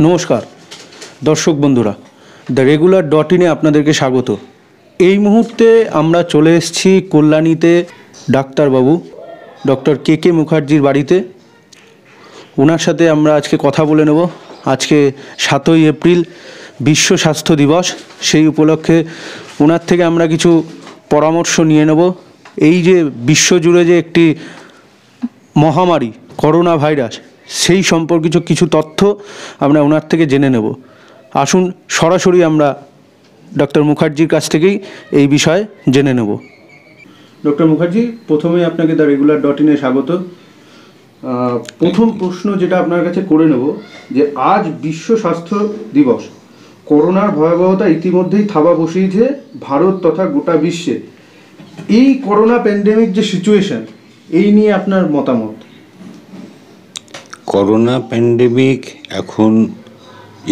নমস্কার। দর্শক বন্ধুরা, দ্য রেগুলার ডট ইনে আপনাদেরকে স্বাগত। এই মুহূর্তে আমরা চলে এসেছি কল্যাণীতে ডাক্তারবাবু ডক্টর কে কে মুখার্জির বাড়িতে। ওনার সাথে আমরা আজকে কথা বলে নেব। আজকে সাতই এপ্রিল, বিশ্ব স্বাস্থ্য দিবস। সেই উপলক্ষে ওনার থেকে আমরা কিছু পরামর্শ নিয়ে নেব। এই যে বিশ্বজুড়ে যে একটি মহামারী, করোনা ভাইরাস সেই সম্পর্কিত কিছু তথ্য আমরা ওনার থেকে জেনে নেব। আসুন সরাসরি আমরা ডক্টর মুখার্জির কাছ থেকেই এই বিষয়ে জেনে নেব। ডক্টর মুখার্জি, প্রথমে আপনাকে দ্য রেগুলার ডট ইনে স্বাগত। প্রথম প্রশ্ন যেটা আপনার কাছে করে নেব যে আজ বিশ্ব স্বাস্থ্য দিবস। করোনার ভয়াবহতা ইতিমধ্যেই থাবা বসিয়েছে ভারত তথা গোটা বিশ্বে। এই করোনা প্যান্ডেমিক যে সিচুয়েশন এই নিয়ে আপনার মতামত? করোনা প্যান্ডেমিক এখন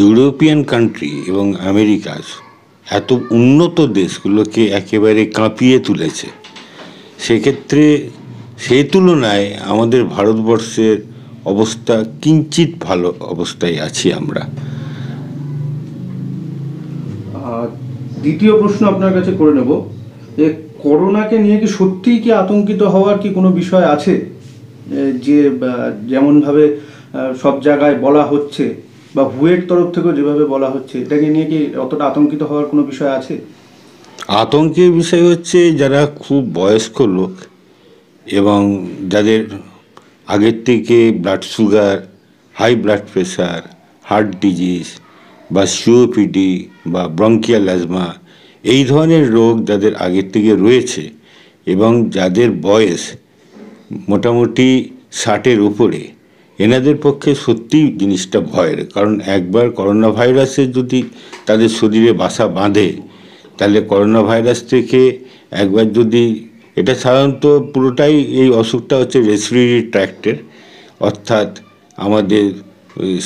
ইউরোপিয়ান কান্ট্রি এবং আমেরিকার এত উন্নত দেশগুলোকে একেবারে কাঁপিয়ে তুলেছে। সেক্ষেত্রে সেই তুলনায় আমাদের ভারতবর্ষের অবস্থা কিঞ্চিত ভালো অবস্থায় আছি আমরা। দ্বিতীয় প্রশ্ন আপনার কাছে করে নেব যে করোনাকে নিয়ে কি সত্যিই কি আতঙ্কিত হওয়ার কি কোনো বিষয় আছে? যে যেমনভাবে সব জায়গায় বলা হচ্ছে বা হুয়ের তরফ থেকেও যেভাবে বলা হচ্ছে, এটাকে নিয়ে কি অতটা আতঙ্কিত হওয়ার কোনো বিষয় আছে? আতঙ্কের বিষয় হচ্ছে যারা খুব বয়স্ক লোক এবং যাদের আগের থেকে blood sugar high blood pressure heart disease বা সিওপিডি বা ব্রঙ্কিয়াল অ্যাজমা এই ধরনের রোগ যাদের আগের থেকে রয়েছে এবং যাদের বয়স মোটামুটি ষাটের উপরে এনাদের পক্ষে সত্যিই জিনিসটা ভয়ের। কারণ একবার করোনা ভাইরাসে যদি তাদের শরীরে বাসা বাঁধে, তাহলে করোনা ভাইরাস থেকে একবার যদি এটা সাধারণত পুরোটাই এই অসুখটা হচ্ছে রেসপিরেটরি ট্র্যাক্টের অর্থাৎ আমাদের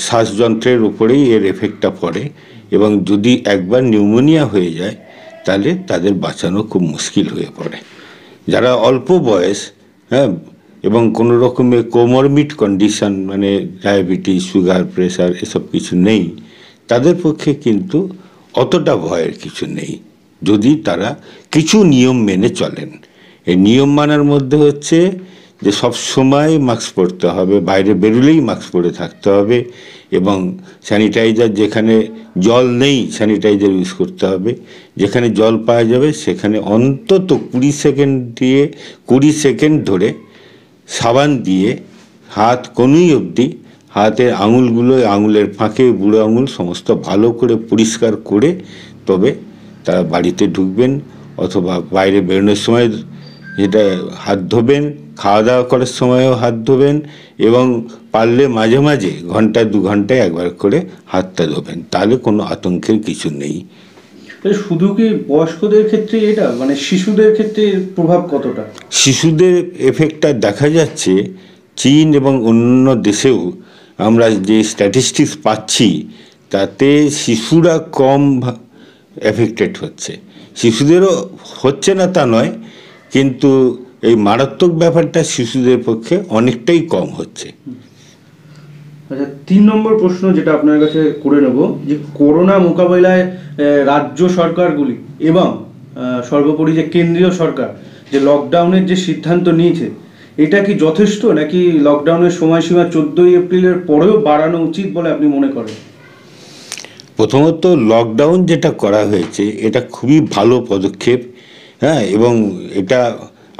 শ্বাসযন্ত্রের উপরেই এর এফেক্টটা পড়ে এবং যদি একবার নিউমোনিয়া হয়ে যায়, তাহলে তাদের বাঁচানো খুব মুশকিল হয়ে পড়ে। যারা অল্প বয়স হ্যাঁ এবং কোনো রকমের কোমরমিড কন্ডিশন মানে ডায়াবেটিস সুগার প্রেশার এসব কিছু নেই। তাদের পক্ষে কিন্তু অতটা ভয়ের কিছু নেই, যদি তারা কিছু নিয়ম মেনে চলেন। এই নিয়ম মানার মধ্যে হচ্ছে যে সব সময় মাস্ক পরতে হবে, বাইরে বেরোলেই মাস্ক পরে থাকতে হবে এবং স্যানিটাইজার যেখানে জল নেই স্যানিটাইজার ইউজ করতে হবে। যেখানে জল পাওয়া যাবে, সেখানে অন্তত কুড়ি সেকেন্ড দিয়ে কুড়ি সেকেন্ড ধরে সাবান দিয়ে হাত কোনোই অবধি হাতের আঙুলগুলো আঙুলের ফাঁকে বুড়ো আঙুল সমস্ত ভালো করে পরিষ্কার করে তবে তারা বাড়িতে ঢুকবেন অথবা বাইরে বেরোনোর সময় যেটা হাত ধোবেন, খাওয়া দাওয়া করার সময়ও হাত ধোবেন এবং পারলে মাঝে মাঝে ঘণ্টা দু ঘন্টায় একবার করে হাতটা ধোবেন। তাহলে কোনো আতঙ্কের কিছু নেই। শুধু কি বয়স্কদের ক্ষেত্রে এটা? মানে শিশুদের ক্ষেত্রে প্রভাব কতটা? শিশুদের এফেক্টটা দেখা যাচ্ছে চীন এবং অন্য দেশেও। আমরা যে স্ট্যাটিস্টিক্স পাচ্ছি, তাতে শিশুরা কম এফেক্টেড হচ্ছে। শিশুদেরও হচ্ছে না তা নয়, কিন্তু এই মারাত্মক ব্যাপারটা শিশুদের পক্ষে অনেকটাই কম হচ্ছে। আচ্ছা তিন নম্বর প্রশ্ন যেটা আপনার কাছে করে নেব, যে করোনা মোকাবিলায় রাজ্য সরকারগুলি এবং সর্বোপরি যে কেন্দ্রীয় সরকার যে লকডাউনের যে সিদ্ধান্ত নিয়েছে, এটা কি যথেষ্ট নাকি লকডাউনের সময়সীমা চোদ্দোই এপ্রিলের পরেও বাড়ানো উচিত বলে আপনি মনে করেন? প্রথমত লকডাউন যেটা করা হয়েছে, এটা খুবই ভালো পদক্ষেপ হ্যাঁ এবং এটা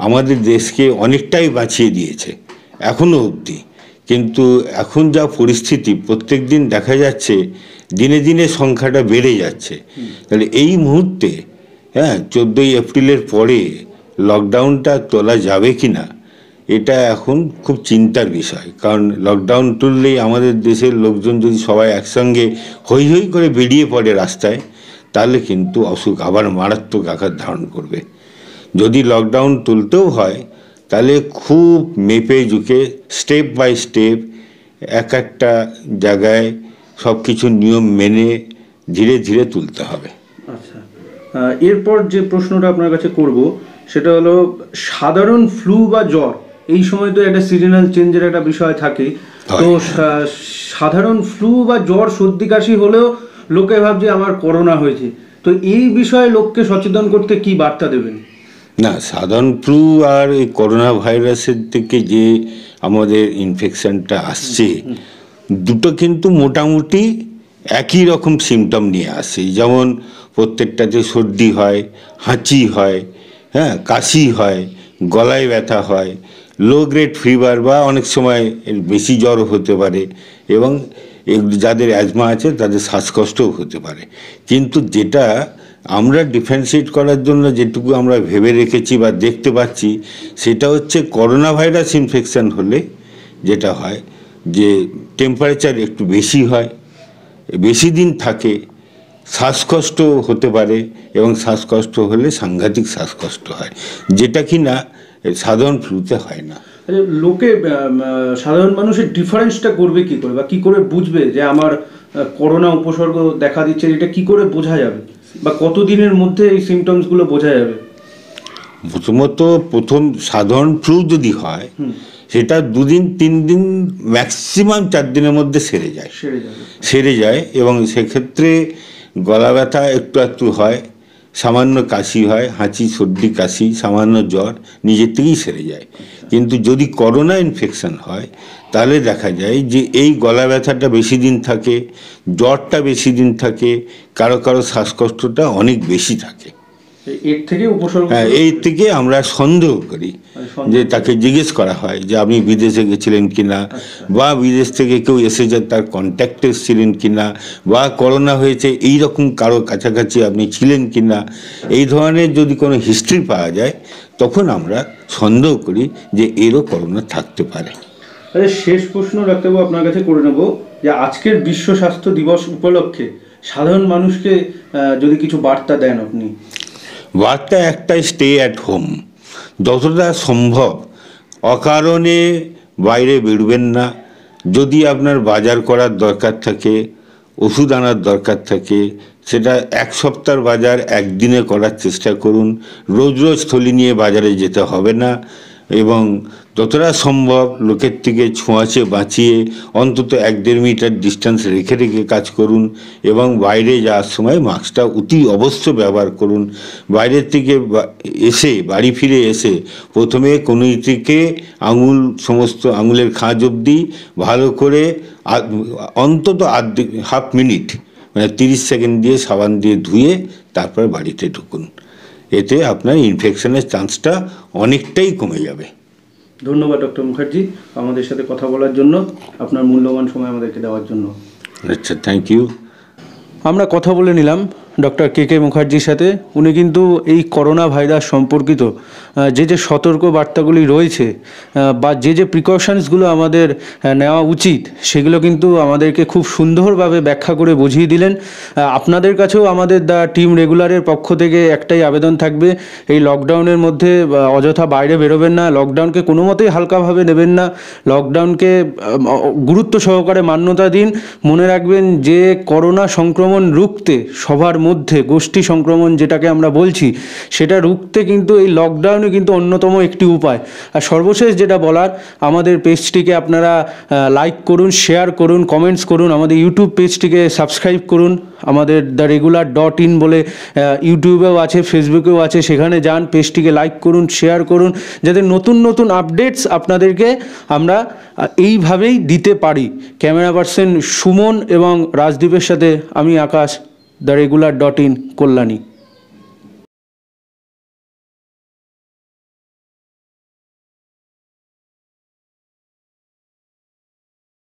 আমাদের দেশকে অনেকটাই বাঁচিয়ে দিয়েছে এখনও অবধি। কিন্তু এখন যা পরিস্থিতি, প্রত্যেক দিন দেখা যাচ্ছে দিনে দিনে সংখ্যাটা বেড়ে যাচ্ছে। তাহলে এই মুহূর্তে হ্যাঁ চোদ্দোই এপ্রিলের পরে লকডাউনটা তোলা যাবে কি না এটা এখন খুব চিন্তার বিষয়। কারণ লকডাউন তুললেই আমাদের দেশের লোকজন যদি সবাই একসঙ্গে হই হই করে বেরিয়ে পড়ে রাস্তায়, তাহলে কিন্তু অসুখ আবার মারাত্মক আঘাত ধারণ করবে। যদি লকডাউন তুলতেও হয় তাহলে খুব মেপে ঝুঁকে স্টেপ বাই স্টেপ এক একটা জায়গায় সব কিছু নিয়ম মেনে ধীরে ধীরে তুলতে হবে। আচ্ছা। এরপর যে প্রশ্নটা আপনার কাছে করব সেটা হলো সাধারণ ফ্লু বা জ্বর এই সময় তো একটা সিজনাল চেঞ্জের একটা বিষয় থাকে। তো সাধারণ ফ্লু বা জ্বর সর্দি কাশি হলেও লোকে ভাবছে আমার করোনা হয়েছে। তো এই বিষয়ে লোককে সচেতন করতে কি বার্তা দেবেন? না সাধারণ ফ্লু আর এই করোনা ভাইরাসের থেকে যে আমাদের ইনফেকশনটা আসছে দুটো কিন্তু মোটামুটি একই রকম সিমটম নিয়ে আসে যেমন প্রত্যেকটাতে সর্দি হয় হাঁচি হয় হ্যাঁ কাশি হয় গলায় ব্যথা হয় লো গ্রেড ফিভার বা অনেক সময় এর বেশি জ্বর হতে পারে এবং যাদের অ্যাজমা আছে তাদের শ্বাসকষ্টও হতে পারে। কিন্তু যেটা আমরা ডিফারেন্সিয়েট করার জন্য যেটুকু আমরা ভেবে রেখেছি বা দেখতে পাচ্ছি, সেটা হচ্ছে করোনা ভাইরাস ইনফেকশান হলে যেটা হয় যে টেম্পারেচার একটু বেশি হয়, বেশি দিন থাকে, শ্বাসকষ্ট হতে পারে এবং শ্বাসকষ্ট হলে সাংঘাতিক শ্বাসকষ্ট হয়, যেটা কি না সাধারণ ফ্লুতে হয় না। লোকে সাধারণ মানুষের ডিফারেন্সটা করবে কি করে বা কি করে বুঝবে যে আমার করোনা উপসর্গ দেখা দিচ্ছে, এটা কি করে বোঝা যাবে? বা কতদিনের মধ্যে এই সিমটমসগুলো বোঝা যাবে? প্রথমত প্রথম সাধারণ ফ্লু যদি হয় সেটা দুদিন তিন দিন ম্যাক্সিমাম চার দিনের মধ্যে সেরে যায়। সেরে সেরে যায় এবং সেক্ষেত্রে গলা ব্যথা একটু একটু হয় সামান্য কাশি হয় হাঁচি সর্দি কাশি সামান্য জ্বর নিজের থেকেই সেরে যায়। কিন্তু যদি করোনা ইনফেকশন হয় তাহলে দেখা যায় যে এই গলা ব্যথাটা বেশি দিন থাকে জ্বরটা বেশি দিন থাকে কারও কারও শ্বাসকষ্টটা অনেক বেশি থাকে। এর থেকে উপসর্গ হ্যাঁ এই থেকে আমরা সন্দেহ করি যে তাকে জিজ্ঞেস করা হয় যে আপনি বিদেশে গেছিলেন কিনা বা বিদেশ থেকে কেউ এসেছে তার কন্ট্যাক্টে এসেছিলেন কিনা বা করোনা হয়েছে এই রকম কারও কাছাকাছি আপনি ছিলেন কিনা এই ধরনের যদি কোনো হিস্ট্রি পাওয়া যায় তখন আমরা সন্দেহ করি যে এরও করোনা থাকতে পারে। আচ্ছা শেষ প্রশ্ন ডাক্তারবাবু আপনার কাছে করে নেব যে আজকের বিশ্ব স্বাস্থ্য দিবস উপলক্ষে সাধারণ মানুষকে যদি কিছু বার্তা দেন আপনি। বার্তা একটাই স্টে অ্যাট হোম যতটা সম্ভব অকারণে বাইরে বেরোবেন না। যদি আপনার বাজার করার দরকার থাকে, ওষুধ আনার দরকার থাকে, সেটা এক সপ্তাহের বাজার একদিনে করার চেষ্টা করুন। রোজ রোজ থলি নিয়ে বাজারে যেতে হবে না। এবং যতটা সম্ভব লোকের থেকে ছোঁয়াচে বাঁচিয়ে অন্তত এক দেড় মিটার ডিস্টেন্স রেখে রেখে কাজ করুন এবং বাইরে যাওয়ার সময় মাস্কটা অতি অবশ্য ব্যবহার করুন। বাইরের থেকে এসে, বাড়ি ফিরে এসে প্রথমে কোনো থেকে আঙুল, সমস্ত আঙুলের খাঁজ অবধি ভালো করে অন্তত আধ হাফ মিনিট মানে তিরিশ সেকেন্ড দিয়ে সাবান দিয়ে ধুয়ে তারপর বাড়িতে ঢুকুন। এতে আপনার ইনফেকশনের চান্সটা অনেকটাই কমে যাবে। ধন্যবাদ ডক্টর মুখার্জি আমাদের সাথে কথা বলার জন্য আপনার মূল্যবান সময় আমাদেরকে দেওয়ার জন্য। আচ্ছা থ্যাংক ইউ আমরা কথা বলে নিলাম। ডক্টর কে কে মুখার্জির সাথে। উনি কিন্তু এই করোনা ভাইরাস সম্পর্কিত যে যে সতর্ক বার্তাগুলি রয়েছে বা যে যে প্রিকশনসগুলো আমাদের নেওয়া উচিত, সেগুলো কিন্তু আমাদেরকে খুব সুন্দরভাবে ব্যাখ্যা করে বুঝিয়ে দিলেন। আপনাদের কাছেও আমাদের দ্য টিম রেগুলারের পক্ষ থেকে একটাই আবেদন থাকবে, এই লকডাউনের মধ্যে অযথা বাইরে বেরোবেন না, লকডাউনকে কোনো মতেই হালকাভাবে নেবেন না, লকডাউনকে গুরুত্ব সহকারে মান্যতা দিন। মনে রাখবেন যে করোনা সংক্রমণ রুখতে সবার মধ্যে গোষ্ঠী সংক্রমণ যেটাকে আমরা বলছি, সেটা রুখতে কিন্তু এই লকডাউনে কিন্তু অন্যতম একটি উপায়। আর সর্বশেষ যেটা বলার, আমাদের পেজটিকে আপনারা লাইক করুন শেয়ার করুন কমেন্টস করুন, আমাদের ইউটিউব পেজটিকে সাবস্ক্রাইব করুন, আমাদের দ্য রেগুলার ডট ইন বলে ইউটিউবেও আছে ফেসবুকেও আছে, সেখানে যান পেজটিকে লাইক করুন শেয়ার করুন, যাতে নতুন নতুন আপডেটস আপনাদেরকে আমরা এইভাবেই দিতে পারি। ক্যামেরা পার্সন সুমন এবং রাজদীপের সাথে আমি Akash. The regular dot in Kalyani.